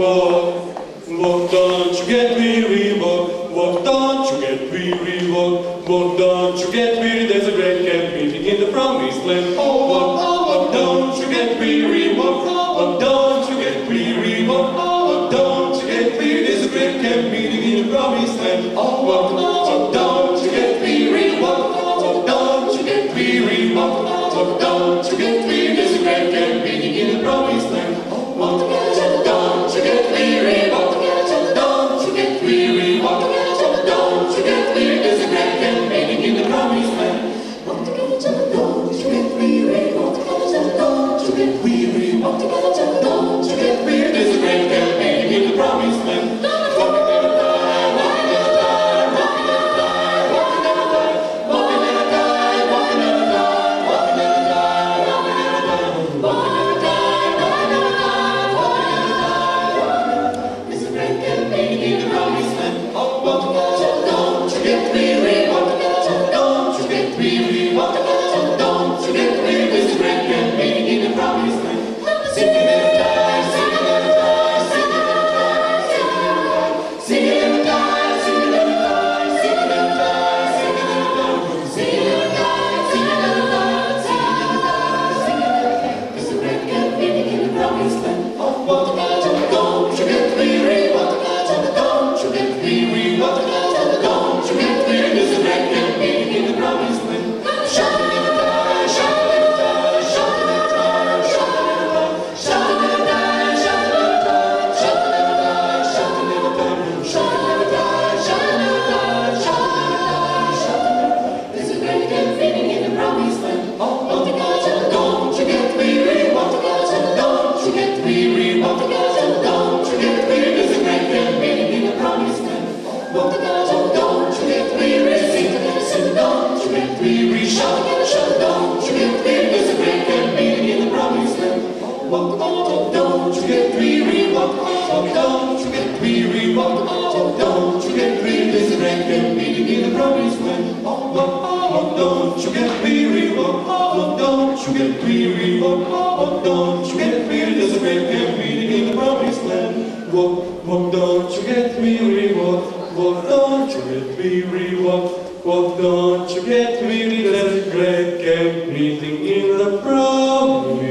walk, walk, don't you get weary, walk, walk, don't you get weary, walk, walk, don't you get weary, there's a great camp meeting in the promised land, oh, walk, oh, walk, don't you get weary, walk, walk, don't you get weary, walk, walk, don't you get weary, there's a great camp meeting in the promised land, oh, walk, oh, walk, give me walk, so don't you get weary, walk, so don't you get weary, walk, so don't you get weary, there's a great big in the promised land, walk, walk, don't you get weary, walk, walk, don't you get weary, walk, walk, don't you get weary, there's a great big in the promised land, walk, walk, don't you get weary, walk, walk, don't you get weary, walk, well, don't you get me, there's a great camp meeting in the province.